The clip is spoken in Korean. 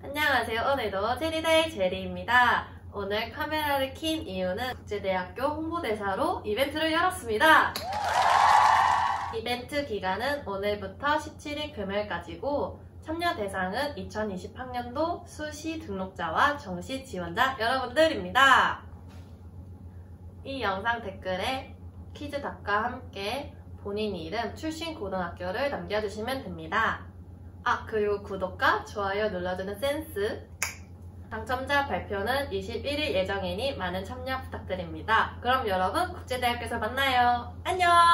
안녕하세요. 오늘도 제리데이 제리입니다. 오늘 카메라를 킨 이유는 국제대학교 홍보대사로 이벤트를 열었습니다. 이벤트 기간은 오늘부터 17일 금요일까지고 참여 대상은 2020학년도 수시 등록자와 정시 지원자 여러분들입니다. 이 영상 댓글에 퀴즈 답과 함께 본인 이름, 출신 고등학교를 남겨주시면 됩니다. 아, 그리고 구독과 좋아요 눌러주는 센스. 당첨자 발표는 21일 예정이니 많은 참여 부탁드립니다. 그럼 여러분 국제대학교에서 만나요. 안녕!